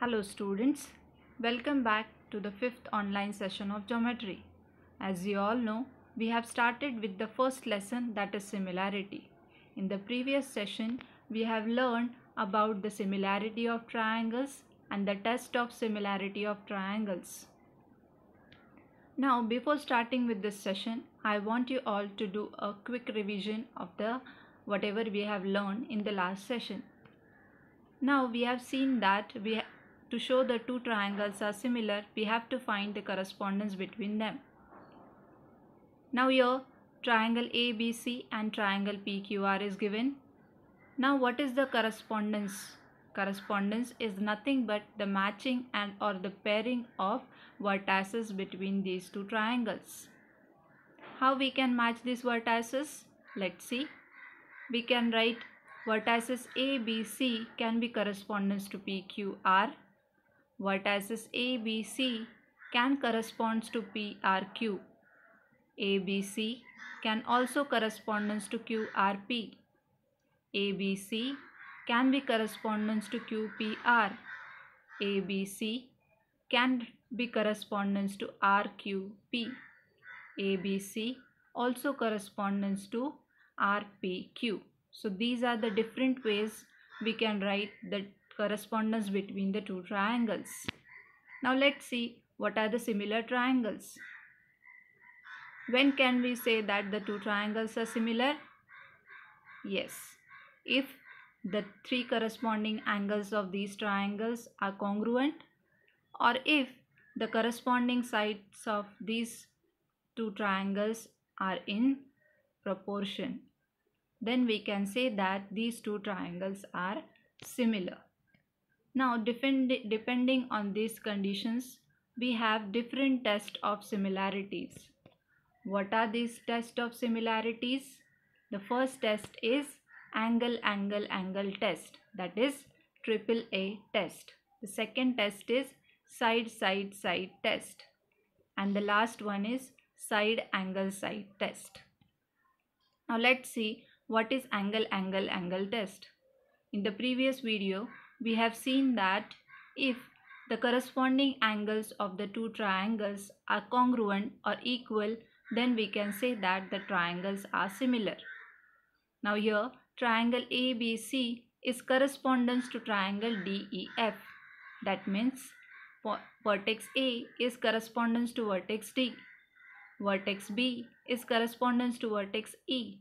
Hello students, welcome back to the fifth online session of geometry. As you all know, we have started with the first lesson that is similarity. In the previous session, we have learned about the similarity of triangles and the test of similarity of triangles. Now before starting with this session, I want you all to do a quick revision of the whatever we have learned in the last session. Now we have seen that we to show the two triangles are similar, we have to find the correspondence between them. Now here triangle ABC and triangle PQR is given. Now what is the correspondence? Correspondence is nothing but the matching and or the pairing of vertices between these two triangles. How we can match these vertices? Let's see. We can write vertices ABC can be correspondence to PQR vertices ABC can correspond to PRQ. ABC can also correspondence to QRP. ABC can be correspondence to QPR. ABC can be correspondence to RQP. ABC also correspondence to RPQ. So these are the different ways we can write the correspondence between the two triangles. Now let's see what are the similar triangles. When can we say that the two triangles are similar? Yes, if the three corresponding angles of these triangles are congruent or if the corresponding sides of these two triangles are in proportion then we can say that these two triangles are similar. Now depend, depending on these conditions we have different tests of similarities. What are these tests of similarities? The first test is angle angle angle test that is triple A test. The second test is side side side test and the last one is side angle side test. Now let's see what is angle angle angle test. In the previous video we have seen that if the corresponding angles of the two triangles are congruent or equal then we can say that the triangles are similar. Now here triangle ABC is correspondence to triangle DEF. That means vertex A is correspondence to vertex D. Vertex B is correspondence to vertex E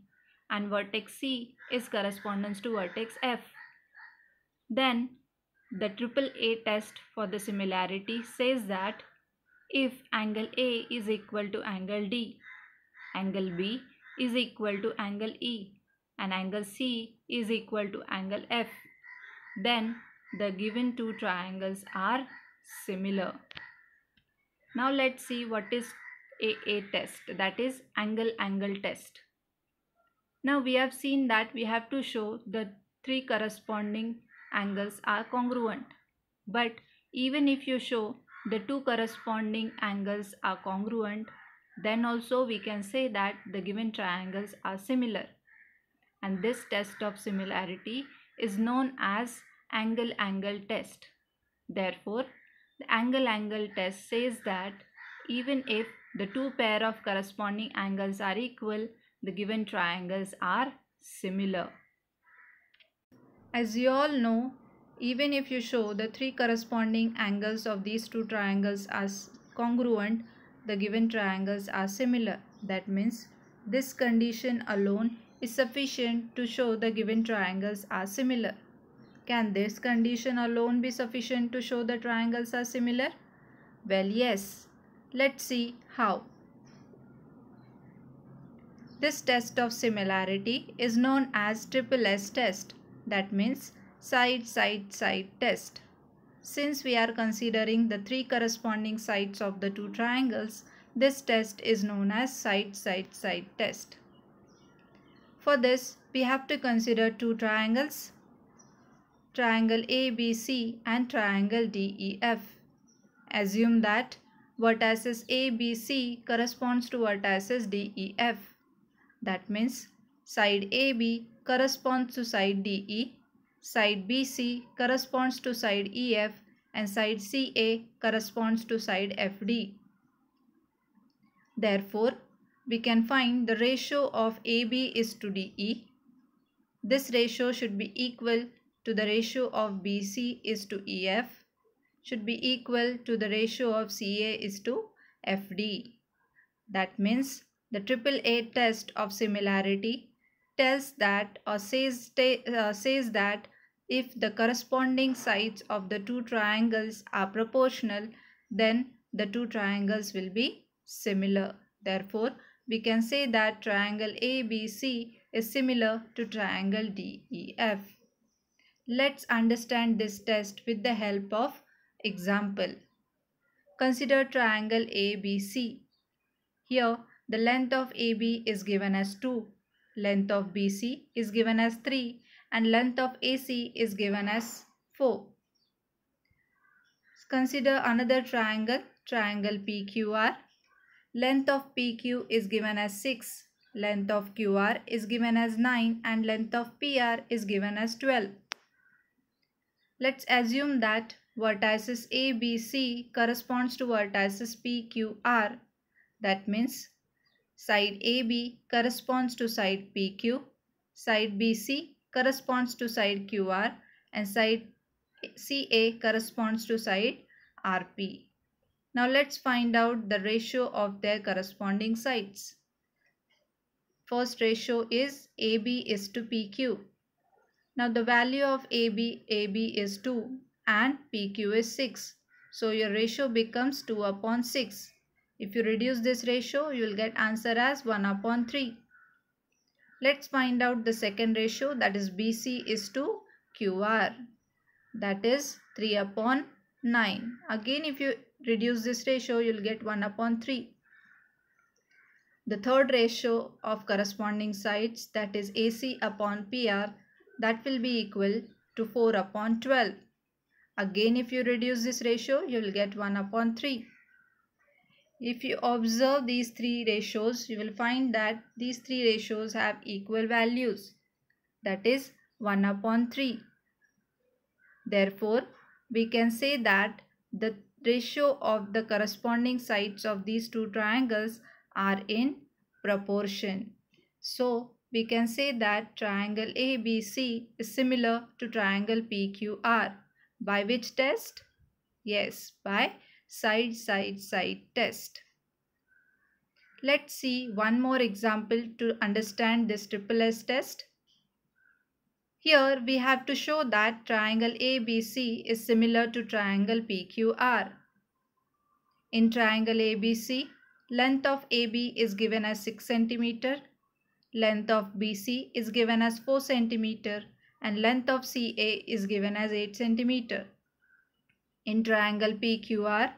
and vertex C is correspondence to vertex F. Then the triple A test for the similarity says that if angle A is equal to angle D, angle B is equal to angle E and angle C is equal to angle F, then the given two triangles are similar. Now let's see what is AA test that is angle angle test. Now we have seen that we have to show the three corresponding angles are congruent. But even if you show the two corresponding angles are congruent, then also we can say that the given triangles are similar. And this test of similarity is known as angle-angle test. Therefore, the angle-angle test says that even if the two pair of corresponding angles are equal, the given triangles are similar. As you all know, even if you show the three corresponding angles of these two triangles as congruent, the given triangles are similar. That means this condition alone is sufficient to show the given triangles are similar. Can this condition alone be sufficient to show the triangles are similar? Well, yes. Let's see how. This test of similarity is known as triple S test that means side side side test. Since we are considering the three corresponding sides of the two triangles, this test is known as side side side test. For this, we have to consider two triangles, triangle ABC and triangle DEF. Assume that vertices ABC corresponds to vertices DEF. That means side AB corresponds to side DE, side BC corresponds to side EF and side CA corresponds to side FD. Therefore, we can find the ratio of AB is to DE. This ratio should be equal to the ratio of BC is to EF should be equal to the ratio of CA is to FD. That means the AAA test of similarity tells that or says, uh, says that if the corresponding sides of the two triangles are proportional, then the two triangles will be similar. Therefore, we can say that triangle ABC is similar to triangle DEF. Let's understand this test with the help of example. Consider triangle ABC. Here, the length of AB is given as 2, length of BC is given as 3 and length of AC is given as 4. Consider another triangle, triangle PQR. Length of PQ is given as 6, length of QR is given as 9 and length of PR is given as 12. Let's assume that vertices ABC corresponds to vertices PQR. That means side AB corresponds to side PQ, side BC corresponds to side QR and side CA corresponds to side RP. Now let's find out the ratio of their corresponding sides. First ratio is AB is to PQ. Now the value of AB, AB is 2 and PQ is 6. So your ratio becomes 2 upon 6. If you reduce this ratio, you will get answer as 1 upon 3. Let's find out the second ratio that is BC is to QR. That is 3 upon 9. Again if you reduce this ratio you will get 1 upon 3. The third ratio of corresponding sides that is AC upon PR that will be equal to 4 upon 12. Again if you reduce this ratio you will get 1 upon 3. If you observe these three ratios, you will find that these three ratios have equal values. That is 1 upon 3. Therefore, we can say that the ratio of the corresponding sides of these two triangles are in proportion. So, we can say that triangle ABC is similar to triangle PQR. By which test? Yes, by side side side test. Let's see one more example to understand this triple S test. Here we have to show that triangle ABC is similar to triangle PQR. In triangle ABC, length of AB is given as 6 cm, length of BC is given as 4 cm and length of CA is given as 8 cm. In triangle PQR,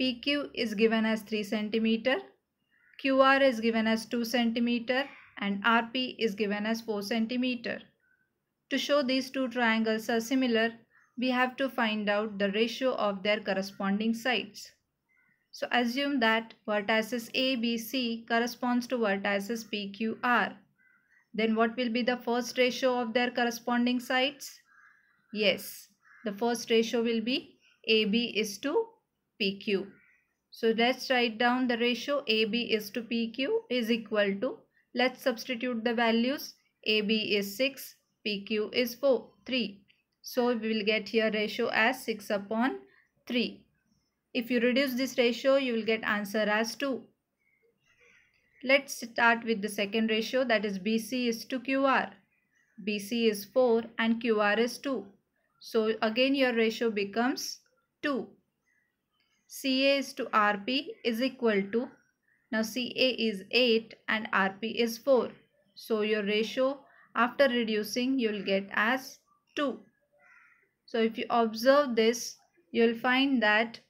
PQ is given as 3 cm, QR is given as 2 cm and RP is given as 4 cm. To show these two triangles are similar, we have to find out the ratio of their corresponding sides. So assume that vertices ABC corresponds to vertices PQR. Then what will be the first ratio of their corresponding sides? Yes, the first ratio will be AB is to PQ. So let's write down the ratio AB is to PQ is equal to, let's substitute the values. AB is 6, PQ is 4, 3. So we will get here ratio as 6 upon 3. If you reduce this ratio, you will get answer as 2. Let's start with the second ratio that is BC is to QR. BC is 4 and QR is 2. So again your ratio becomes 2. CA is to RP is equal to, now CA is 8 and RP is 4. So your ratio after reducing you will get as 2. So if you observe this, you will find that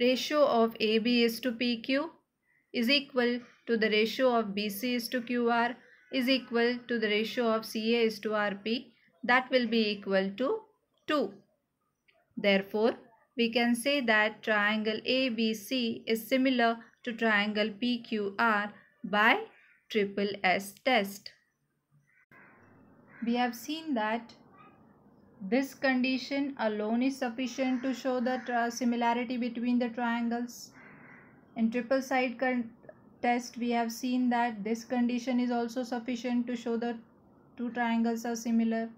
ratio of AB is to PQ is equal to the ratio of BC is to QR is equal to the ratio of CA is to RP that will be equal to 2. Therefore, we can say that triangle ABC is similar to triangle PQR by triple S test. We have seen that this condition alone is sufficient to show the similarity between the triangles. In triple side test, we have seen that this condition is also sufficient to show the two triangles are similar.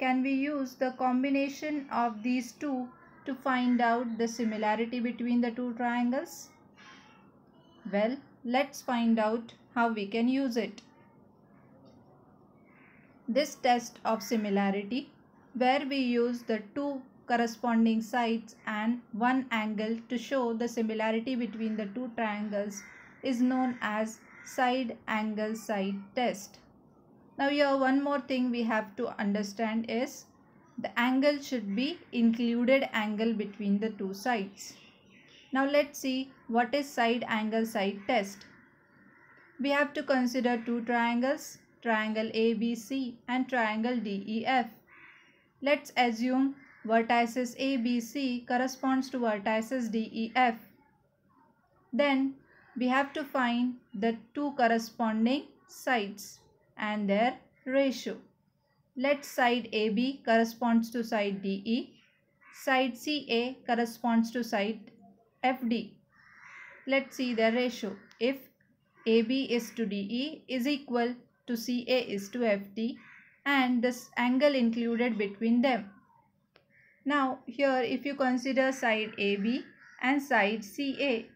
Can we use the combination of these two to find out the similarity between the two triangles? Well, let's find out how we can use it. This test of similarity where we use the two corresponding sides and one angle to show the similarity between the two triangles is known as side angle side test. Now here one more thing we have to understand is the angle should be included angle between the two sides. Now let's see what is side angle side test. We have to consider two triangles, triangle ABC and triangle DEF. Let's assume vertices ABC corresponds to vertices DEF. Then we have to find the two corresponding sides and their ratio. Let side AB corresponds to side DE. Side CA corresponds to side FD. Let's see the ratio. If AB is to DE is equal to CA is to FD and this angle included between them. Now here if you consider side AB and side CA,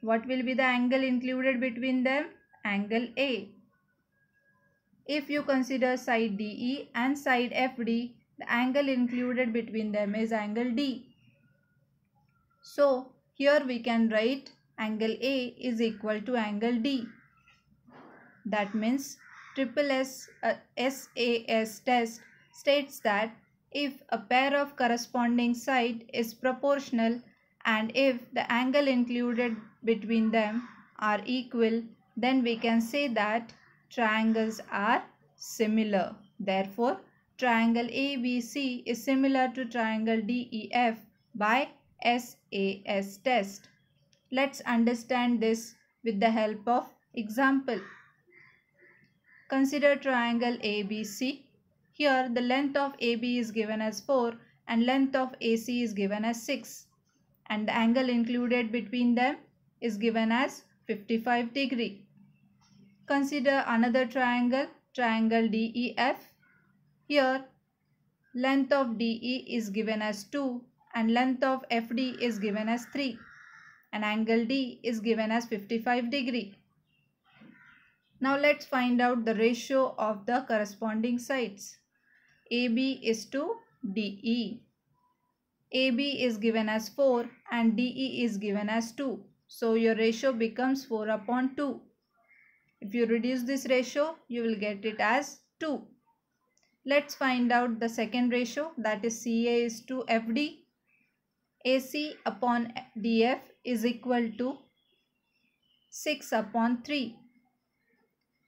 what will be the angle included between them? Angle A. If you consider side DE and side FD, the angle included between them is angle D. So here we can write angle A is equal to angle D. That means triple S uh, SAS test states that if a pair of corresponding side is proportional and if the angle included between them are equal then we can say that triangles are similar. Therefore, triangle ABC is similar to triangle DEF by SAS test. Let's understand this with the help of example. Consider triangle ABC. Here the length of AB is given as 4 and length of AC is given as 6 and the angle included between them is given as 55 degree. Consider another triangle, triangle DEF. Here length of DE is given as 2 and length of FD is given as 3 and angle D is given as 55 degree. Now let's find out the ratio of the corresponding sides. AB is to DE. AB is given as 4 and DE is given as 2. So your ratio becomes 4 upon 2. If you reduce this ratio, you will get it as 2. Let's find out the second ratio that is CA is to FD. AC upon DF is equal to 6 upon 3.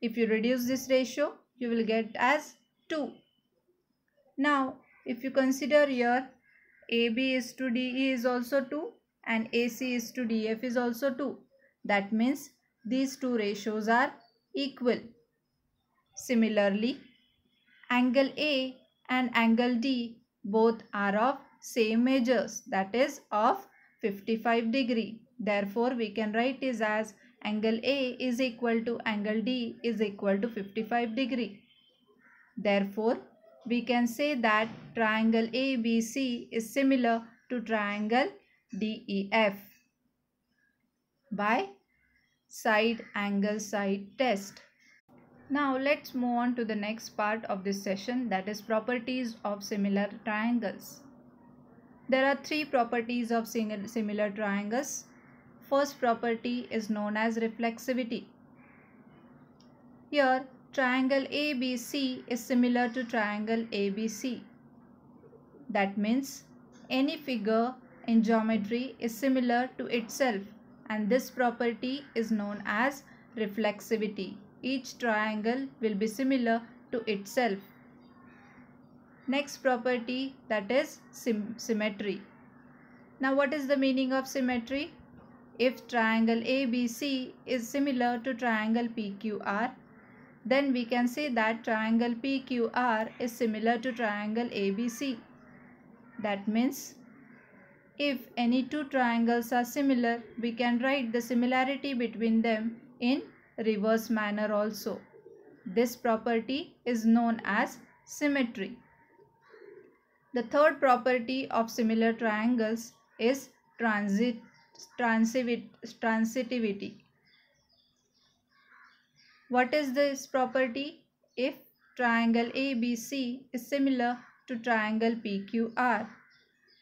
If you reduce this ratio, you will get as 2. Now, if you consider here AB is to DE is also 2 and AC is to DF is also 2. That means these two ratios are equal. Similarly, angle A and angle D both are of same measures that is of 55 degree. Therefore, we can write this as angle A is equal to angle D is equal to 55 degree. Therefore, we can say that triangle ABC is similar to triangle DEF by side angle side test. Now let's move on to the next part of this session that is properties of similar triangles. There are three properties of similar triangles first property is known as reflexivity. Here, triangle ABC is similar to triangle ABC. That means any figure in geometry is similar to itself and this property is known as reflexivity. Each triangle will be similar to itself. Next property that is symmetry. Now what is the meaning of symmetry? If triangle ABC is similar to triangle PQR, then we can say that triangle PQR is similar to triangle ABC. That means if any two triangles are similar, we can write the similarity between them in reverse manner also. This property is known as symmetry. The third property of similar triangles is transit, transitivity. What is this property? If triangle ABC is similar to triangle PQR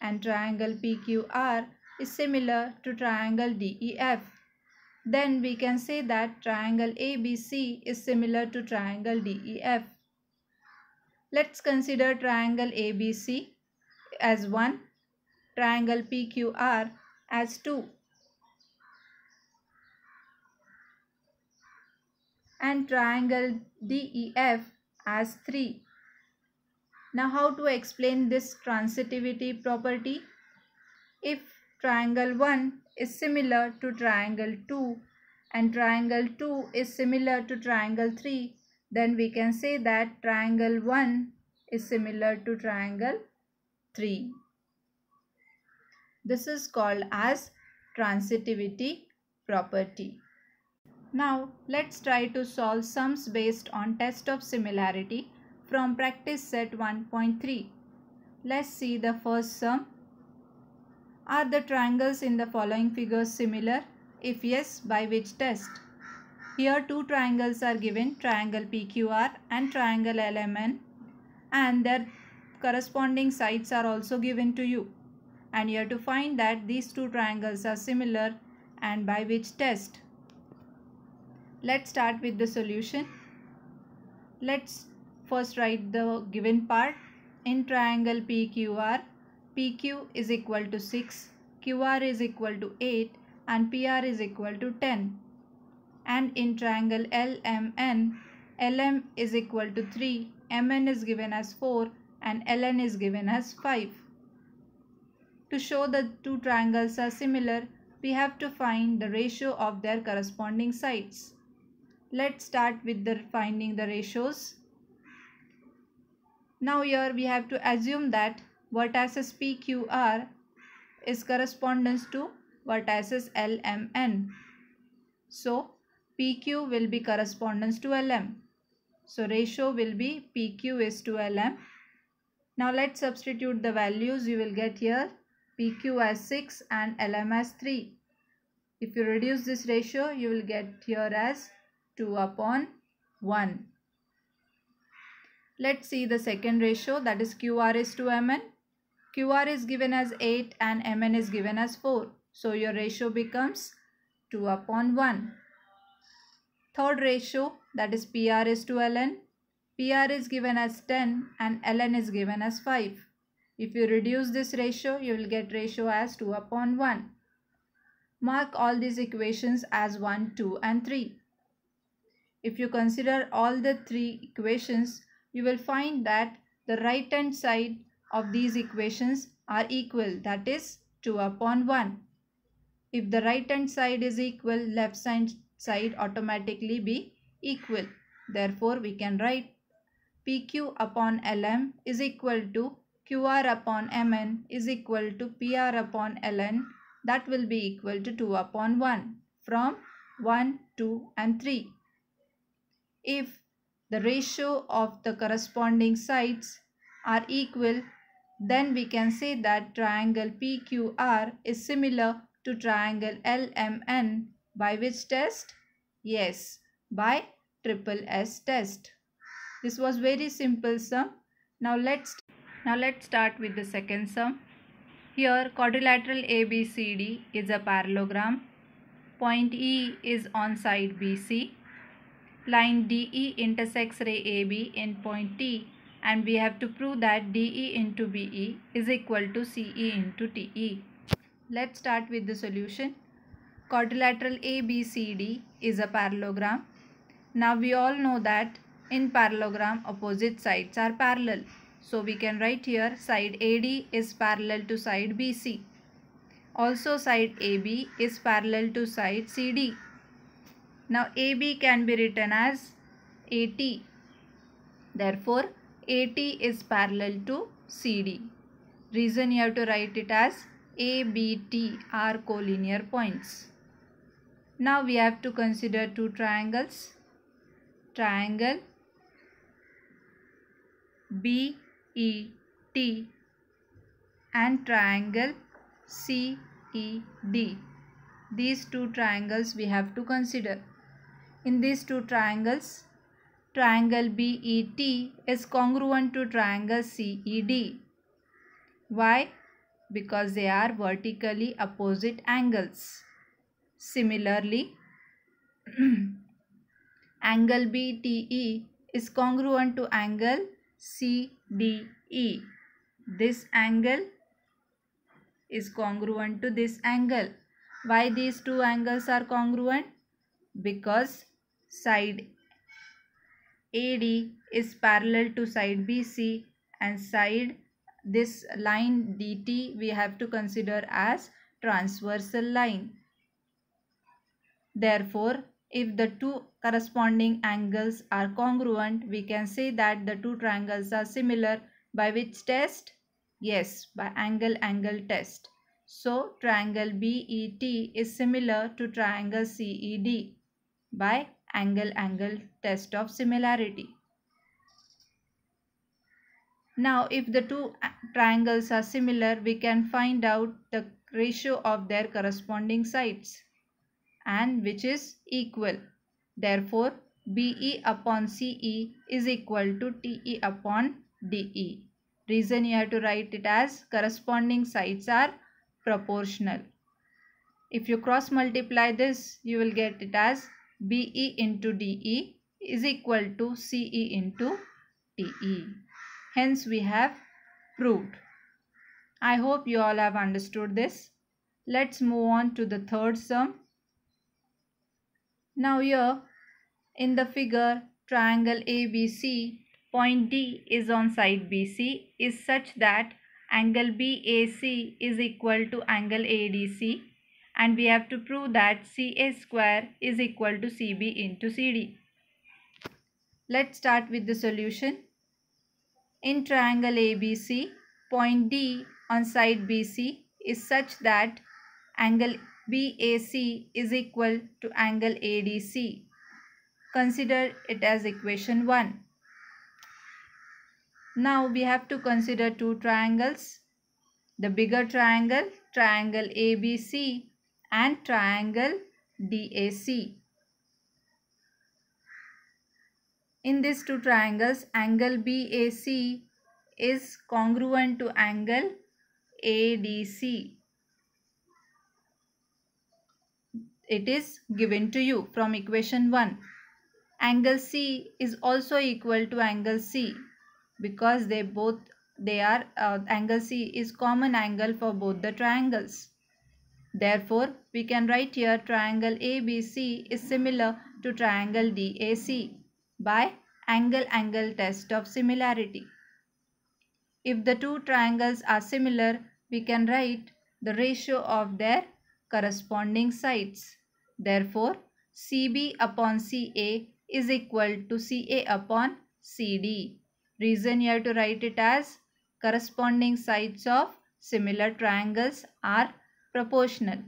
and triangle PQR is similar to triangle DEF, then we can say that triangle ABC is similar to triangle DEF. Let's consider triangle ABC as 1, triangle PQR as 2. and triangle DEF as 3. Now how to explain this transitivity property? If triangle 1 is similar to triangle 2 and triangle 2 is similar to triangle 3 then we can say that triangle 1 is similar to triangle 3. This is called as transitivity property. Now let's try to solve sums based on test of similarity from practice set 1.3. Let's see the first sum. Are the triangles in the following figures similar? If yes, by which test? Here two triangles are given, triangle PQR and triangle LMN and their corresponding sides are also given to you. And you have to find that these two triangles are similar and by which test. Let's start with the solution. Let's first write the given part. In triangle PQR, PQ is equal to 6, QR is equal to 8 and PR is equal to 10. And in triangle LMN, LM is equal to 3, MN is given as 4 and LN is given as 5. To show the two triangles are similar, we have to find the ratio of their corresponding sides. Let's start with the finding the ratios. Now here we have to assume that vertices PQR is correspondence to vertices LMN. So PQ will be correspondence to LM. So ratio will be PQ is to LM. Now let's substitute the values you will get here PQ as 6 and LM as 3. If you reduce this ratio you will get here as 2 upon 1. Let's see the second ratio that is QR is to MN. QR is given as 8 and MN is given as 4. So your ratio becomes 2 upon 1. Third ratio that is PR is to LN. PR is given as 10 and LN is given as 5. If you reduce this ratio, you will get ratio as 2 upon 1. Mark all these equations as 1, 2 and 3. If you consider all the three equations, you will find that the right hand side of these equations are equal that is 2 upon 1. If the right hand side is equal, left hand side automatically be equal. Therefore, we can write PQ upon LM is equal to QR upon MN is equal to PR upon LN that will be equal to 2 upon 1 from 1, 2 and 3. If the ratio of the corresponding sides are equal, then we can say that triangle PQR is similar to triangle LMN by which test? Yes, by triple S test. This was very simple sum. Now let's now let's start with the second sum. Here quadrilateral ABCD is a parallelogram. Point E is on side BC line DE intersects ray AB in point T and we have to prove that DE into BE is equal to CE into TE. Let's start with the solution. Quadrilateral ABCD is a parallelogram. Now we all know that in parallelogram opposite sides are parallel. So we can write here side AD is parallel to side BC. Also side AB is parallel to side CD now AB can be written as AT. Therefore, AT is parallel to CD. Reason you have to write it as ABT are collinear points. Now we have to consider two triangles. Triangle BET and triangle CED. These two triangles we have to consider. In these two triangles, triangle BET is congruent to triangle CED. Why? Because they are vertically opposite angles. Similarly, angle BTE is congruent to angle CDE. This angle is congruent to this angle. Why these two angles are congruent? Because side AD is parallel to side BC and side this line DT we have to consider as transversal line. Therefore, if the two corresponding angles are congruent, we can say that the two triangles are similar by which test? Yes, by angle-angle test. So, triangle BET is similar to triangle CED by angle-angle test of similarity. Now, if the two triangles are similar, we can find out the ratio of their corresponding sides and which is equal. Therefore, BE upon CE is equal to TE upon DE. Reason you have to write it as corresponding sides are proportional. If you cross multiply this, you will get it as BE into DE is equal to CE into TE. Hence, we have proved. I hope you all have understood this. Let's move on to the third sum. Now here in the figure triangle ABC point D is on side BC is such that angle BAC is equal to angle ADC and we have to prove that CA square is equal to CB into CD. Let's start with the solution. In triangle ABC, point D on side BC is such that angle BAC is equal to angle ADC. Consider it as equation 1. Now we have to consider two triangles. The bigger triangle, triangle ABC and triangle DAC. In these two triangles, angle BAC is congruent to angle ADC. It is given to you from equation 1. Angle C is also equal to angle C because they both they are uh, angle C is common angle for both the triangles. Therefore, we can write here triangle ABC is similar to triangle DAC by angle-angle test of similarity. If the two triangles are similar, we can write the ratio of their corresponding sides. Therefore, CB upon CA is equal to CA upon CD. Reason have to write it as corresponding sides of similar triangles are proportional.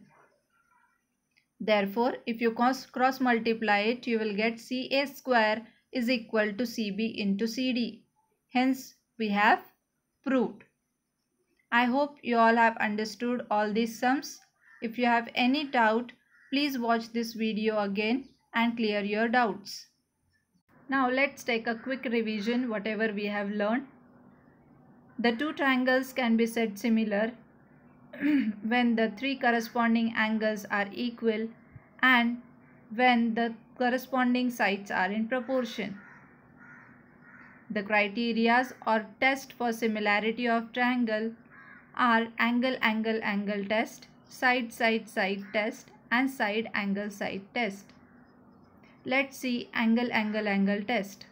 Therefore, if you cross, cross multiply it, you will get CA square is equal to CB into CD. Hence, we have proved. I hope you all have understood all these sums. If you have any doubt, please watch this video again and clear your doubts. Now let's take a quick revision whatever we have learned. The two triangles can be said similar when the three corresponding angles are equal and when the corresponding sides are in proportion. The criterias or test for similarity of triangle are angle angle angle test, side side side test and side angle side test. Let's see angle angle angle test.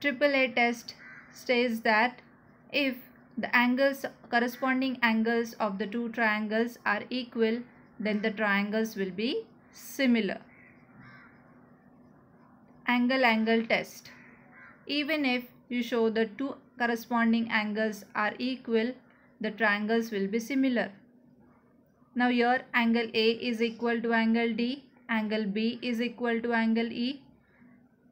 AAA test says that if the angles corresponding angles of the two triangles are equal then the triangles will be similar. angle-angle test. Even if you show the two corresponding angles are equal, the triangles will be similar. Now here angle A is equal to angle D, angle B is equal to angle E.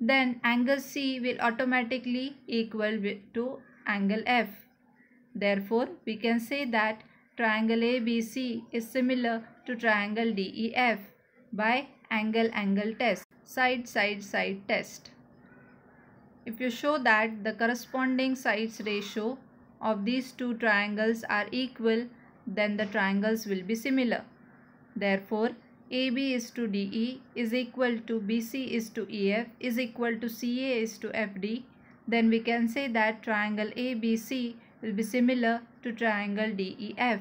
Then angle C will automatically equal to angle F. Therefore, we can say that triangle ABC is similar to triangle DEF by angle-angle test, side-side-side test. If you show that the corresponding sides ratio of these two triangles are equal, then the triangles will be similar. Therefore, AB is to DE is equal to BC is to EF is equal to CA is to FD. Then we can say that triangle ABC will be similar to triangle DEF.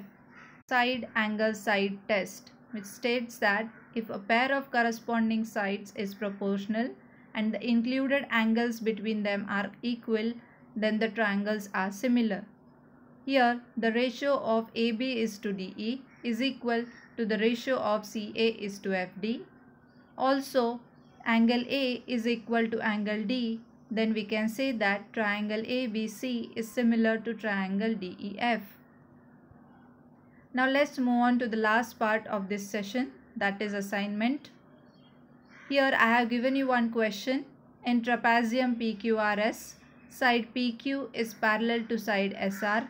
Side angle side test which states that if a pair of corresponding sides is proportional and the included angles between them are equal, then the triangles are similar. Here, the ratio of AB is to DE is equal to the ratio of CA is to FD. Also, angle A is equal to angle D, then we can say that triangle ABC is similar to triangle DEF. Now let's move on to the last part of this session that is assignment. Here I have given you one question. In trapezium PQRS, side PQ is parallel to side SR.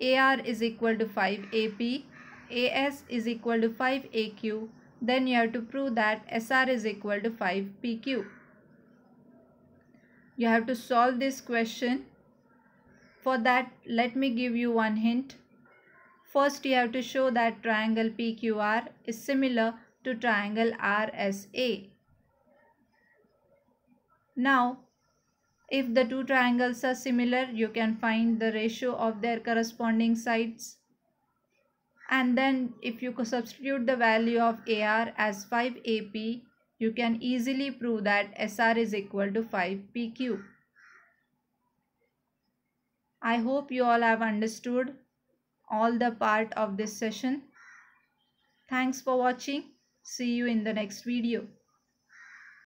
AR is equal to 5 AP. AS is equal to 5 AQ. Then you have to prove that SR is equal to 5 PQ. You have to solve this question. For that, let me give you one hint. First, you have to show that triangle PQR is similar to triangle RSA. Now, if the two triangles are similar, you can find the ratio of their corresponding sides. And then if you substitute the value of AR as 5 AP, you can easily prove that SR is equal to 5 PQ. I hope you all have understood all the part of this session. Thanks for watching. See you in the next video.